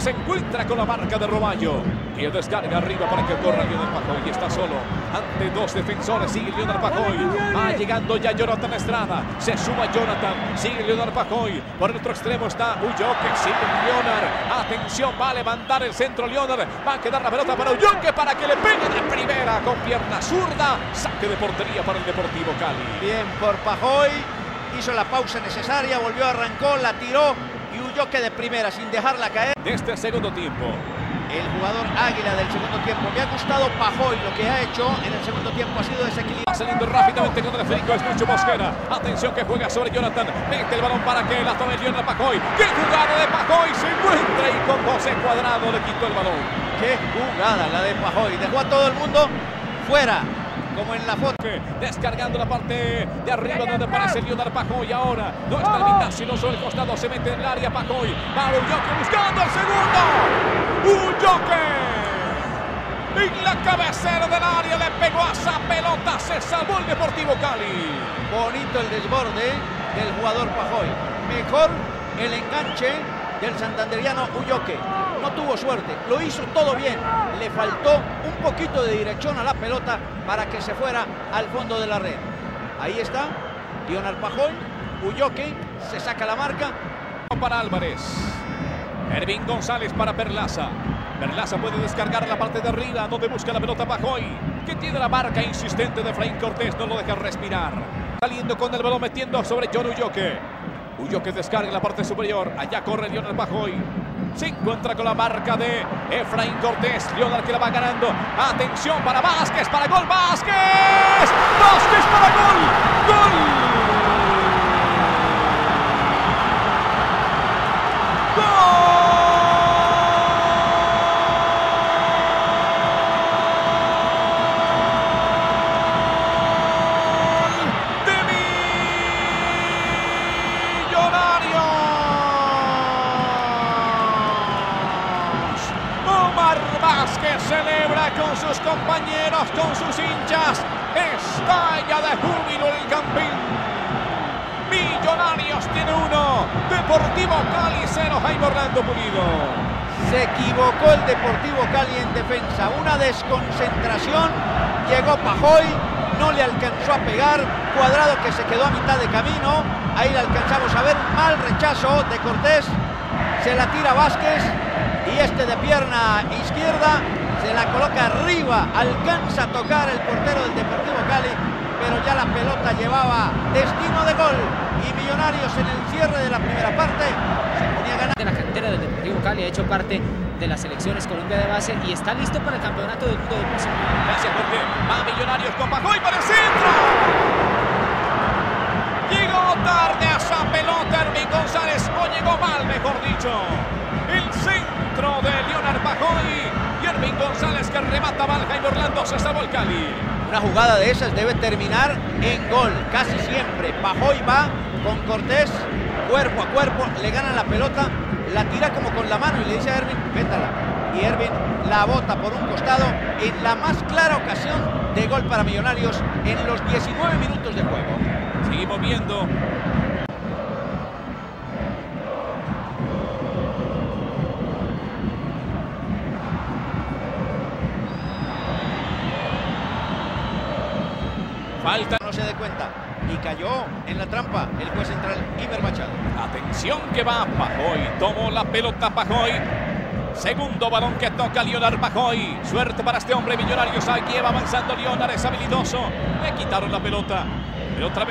Se encuentra con la marca de Roballo. Y descarga arriba para que corra Leonel Pajoy. Y está solo ante dos defensores. Sigue Leonel Pajoy. Va llegando ya Jonathan Estrada. Se suma Jonathan. Sigue Leonel Pajoy. Por el otro extremo está Ulloque. Sigue Leonard. Atención, va a levantar el centro Leonard. Va a quedar la pelota para Ulloque para que le pegue de primera con pierna zurda. Saque de portería para el Deportivo Cali. Bien por Pajoy. Hizo la pausa necesaria. Volvió, arrancó, la tiró. Y Ulloque de primera sin dejarla caer. De este segundo tiempo. El jugador Águila del segundo tiempo. Me ha gustado Pajoy. Lo que ha hecho en el segundo tiempo ha sido desequilibrio. Va saliendo rápidamente contra Federico Escucho Mosquera. Atención que juega sobre Jonathan. Mete el balón para que la tome Leonel Pajoy. ¡Qué jugada de Pajoy! Se encuentra y con José Cuadrado le quitó el balón. ¡Qué jugada la de Pajoy! Dejó a todo el mundo fuera. Como en la foto. Descargando la parte de arriba donde aparece Leonel Pajoy. Ahora no está el mitad, sino sobre el costado. Se mete en el área Pajoy. Para Ulloque buscando el segundo. Ulloque. En la cabecera del área le pegó a esa pelota. Se salvó el Deportivo Cali. Bonito el desborde del jugador Pajoy. Mejor el enganche del santanderiano Ulloque. No tuvo suerte, lo hizo todo bien. Le faltó un poquito de dirección a la pelota para que se fuera al fondo de la red. Ahí está, Leonard Pajoy, Ulloque, se saca la marca. Para Álvarez. Ervin González para Perlaza. Perlaza puede descargar la parte de arriba donde busca la pelota Pajoy. Que tiene la marca insistente de Fraín Cortés, no lo deja respirar. Saliendo con el balón metiendo sobre John Ulloque. Ulloque descarga la parte superior. Allá corre Leonel Pajoy. Se encuentra con la marca de Efraín Cortés. Leonel que la va ganando. Atención para Vázquez, para gol. Vázquez para gol. Gol. Vázquez celebra con sus compañeros, con sus hinchas. Estalla de júbilo el Campín. Millonarios tiene uno. Deportivo Cali cero. Jaime Orlando Pulido. Se equivocó el Deportivo Cali en defensa. Una desconcentración. Llegó Pajoy. No le alcanzó a pegar. Cuadrado que se quedó a mitad de camino. Ahí le alcanzamos a ver. Mal rechazo de Cortés. Se la tira Vázquez y este de pierna izquierda arriba, alcanza a tocar el portero del Deportivo Cali, pero ya la pelota llevaba destino de gol y Millonarios en el cierre de la primera parte se ponía a ganar. De la cantera del Deportivo Cali ha hecho parte de las selecciones Colombia de base y está listo para el campeonato del mundo de Brasil. Gracias Jorge. Va Millonarios con Pajoy para el centro. Llegó tarde Remata mal. Jaime Orlando se salvó el Cali. Una jugada de esas debe terminar en gol, casi siempre. Pajoy va con Cortés, cuerpo a cuerpo, le gana la pelota, la tira como con la mano y le dice a Ervin, vétala. Y Ervin la bota por un costado en la más clara ocasión de gol para Millonarios en los 19 minutos de juego. Seguimos viendo Falta. No se dé cuenta. Y cayó en la trampa el juez central Iber Machado. Atención que va Pajoy. Tomó la pelota Pajoy. Segundo balón que toca Leonard Pajoy. Suerte para este hombre millonario. Aquí va avanzando Leonard. Es habilidoso. Le quitaron la pelota. Pero otra vez.